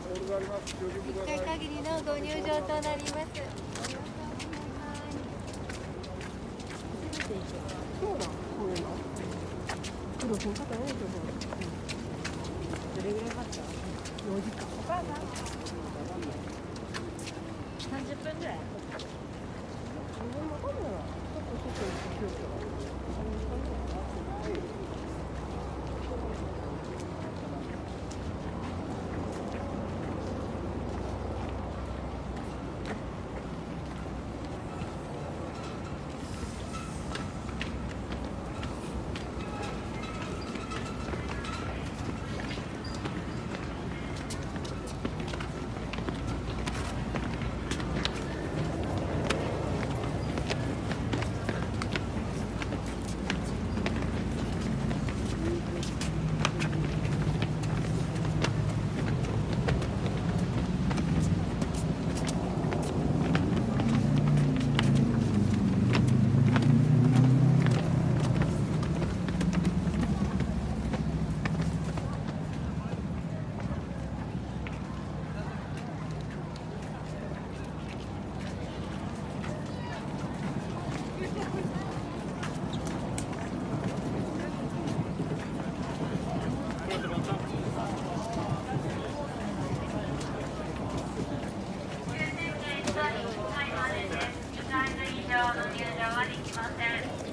一回限りのご入場となります。どれぐらい待った？四時間。三十分ぐらい。自分も多分ちょっと外行ってきようか。まりきません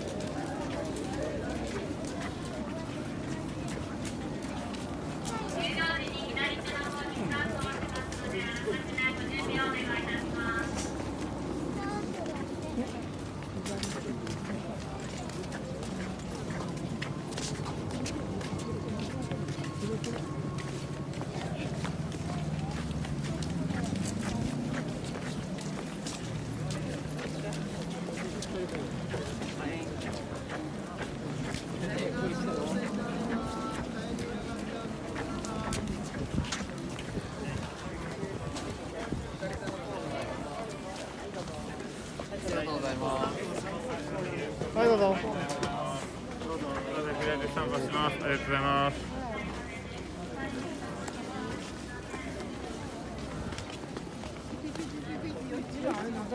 うぞどうぞ、フレーで参加します。ありがとうございます。どうぞおはようございます。あ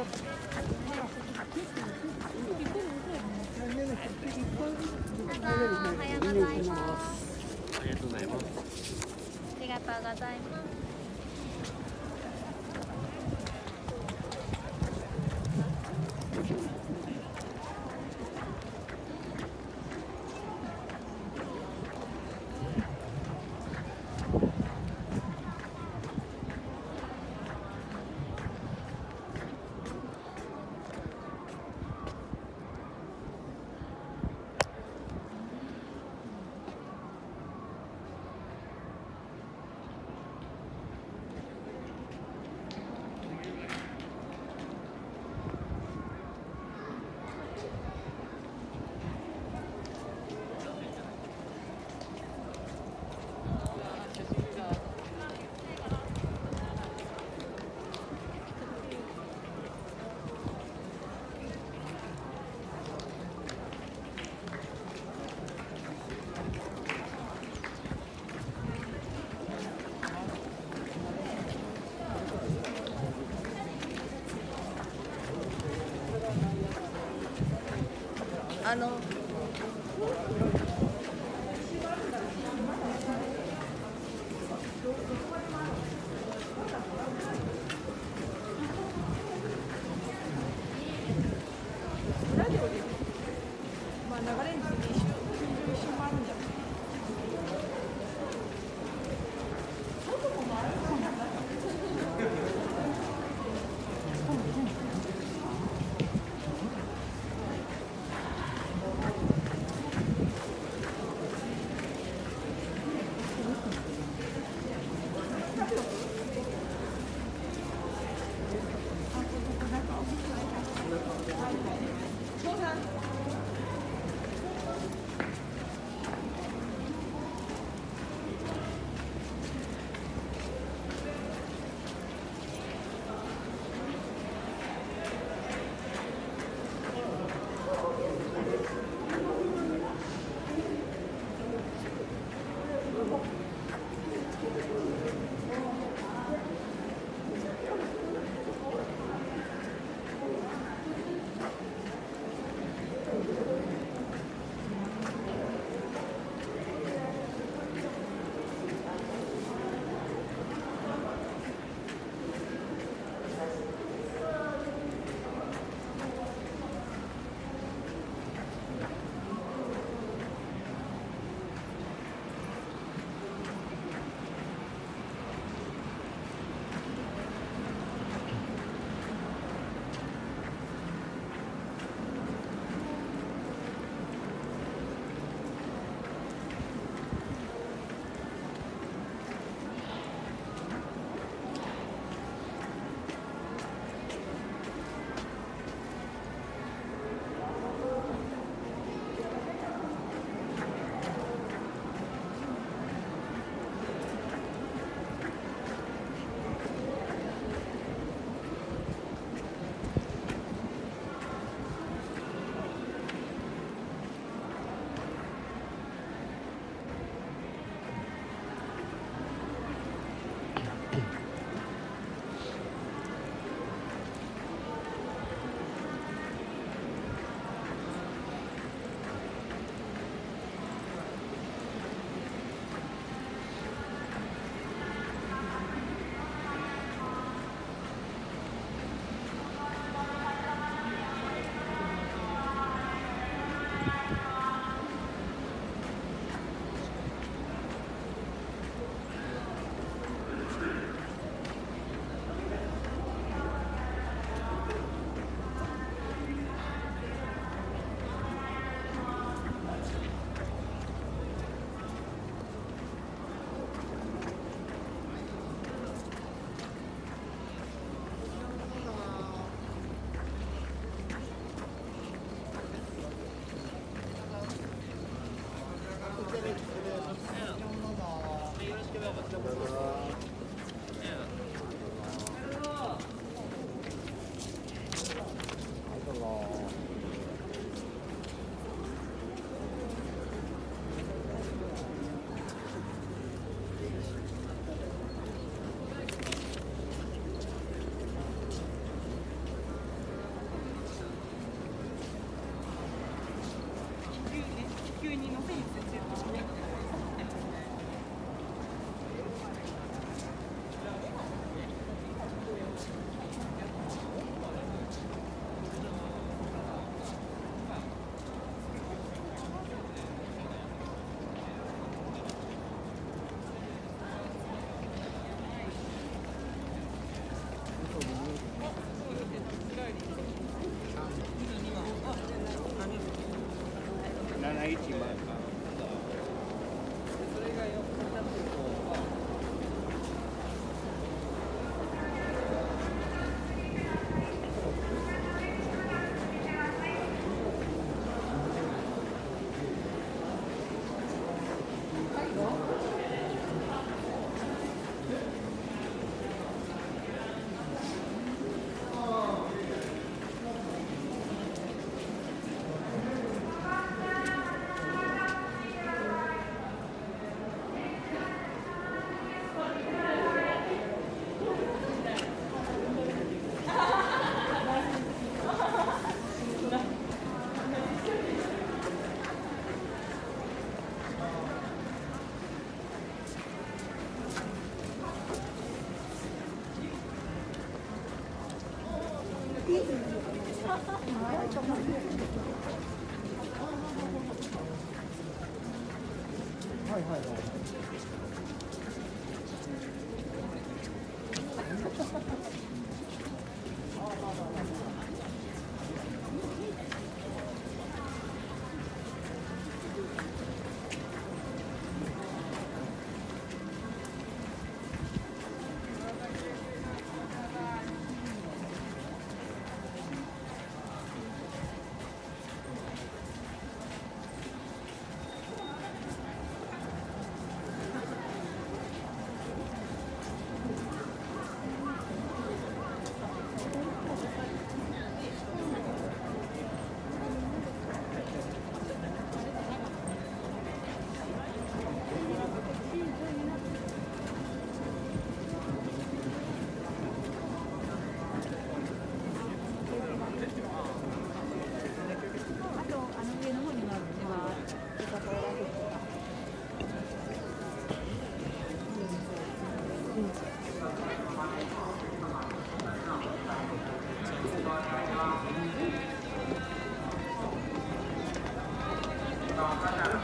りがとうございます。あの。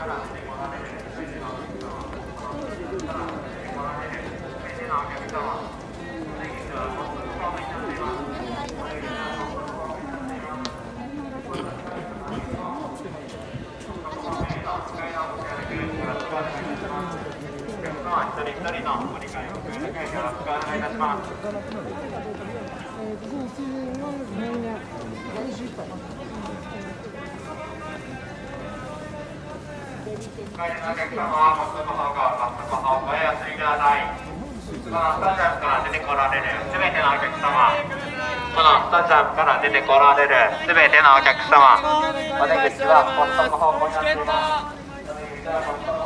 一人一人のご理解ご協力よろしくお願いいたします。お帰りのお客様はご通の方がバスの方お休みください。このスタジアムから出てこられる全てのお客様、このスタジアムから出てこられる全てのお客様、お出口はポストの方向になっています。